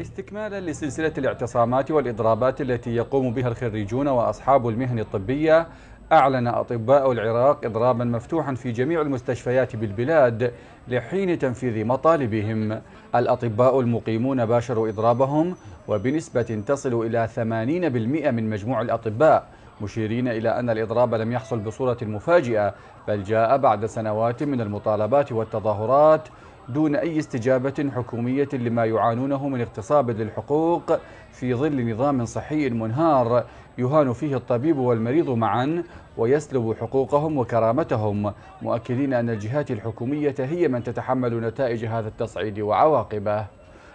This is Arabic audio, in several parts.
استكمالا لسلسلة الاعتصامات والإضرابات التي يقوم بها الخريجون وأصحاب المهن الطبية أعلن أطباء العراق إضرابا مفتوحا في جميع المستشفيات بالبلاد لحين تنفيذ مطالبهم. الأطباء المقيمون باشروا إضرابهم وبنسبة تصل إلى 80% من مجموع الأطباء مشيرين إلى أن الإضراب لم يحصل بصورة مفاجئة بل جاء بعد سنوات من المطالبات والتظاهرات دون أي استجابة حكومية لما يعانونه من اغتصاب للحقوق في ظل نظام صحي منهار يهان فيه الطبيب والمريض معا ويسلب حقوقهم وكرامتهم مؤكدين أن الجهات الحكومية هي من تتحمل نتائج هذا التصعيد وعواقبه.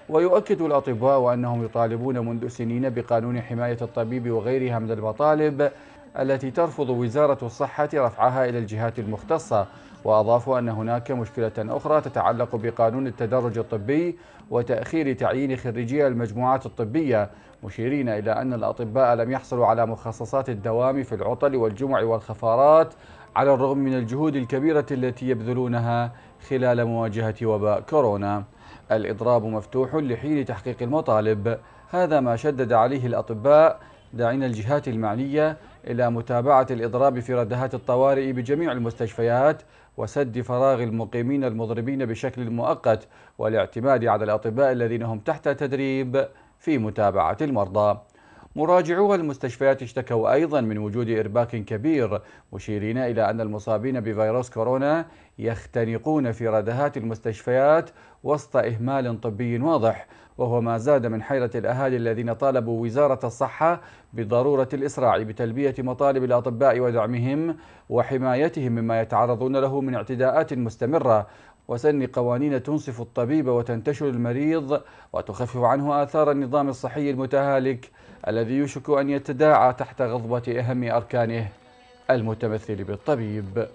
ويؤكد الأطباء أنهم يطالبون منذ سنين بقانون حماية الطبيب وغيرها من المطالب التي ترفض وزارة الصحة رفعها إلى الجهات المختصة. وأضافوا أن هناك مشكلة أخرى تتعلق بقانون التدرج الطبي وتأخير تعيين خريجي المجموعات الطبية. مشيرين إلى أن الأطباء لم يحصلوا على مخصصات الدوام في العطل والجمع والخفارات على الرغم من الجهود الكبيرة التي يبذلونها خلال مواجهة وباء كورونا. الإضراب مفتوح لحين تحقيق المطالب. هذا ما شدد عليه الأطباء داعين الجهات المعنية إلى متابعة الإضراب في ردهات الطوارئ بجميع المستشفيات وسد فراغ المقيمين المضربين بشكل مؤقت والاعتماد على الأطباء الذين هم تحت تدريب في متابعة المرضى. مراجعو المستشفيات اشتكوا أيضا من وجود إرباك كبير مشيرين إلى أن المصابين بفيروس كورونا يختنقون في ردهات المستشفيات وسط إهمال طبي واضح وهو ما زاد من حيرة الأهالي الذين طالبوا وزارة الصحة بضرورة الإسراع بتلبية مطالب الأطباء ودعمهم وحمايتهم مما يتعرضون له من اعتداءات مستمرة. وسن قوانين تنصف الطبيب وتنتشر المريض وتخفف عنه آثار النظام الصحي المتهالك الذي يوشك أن يتداعى تحت غضبة أهم أركانه المتمثل بالطبيب.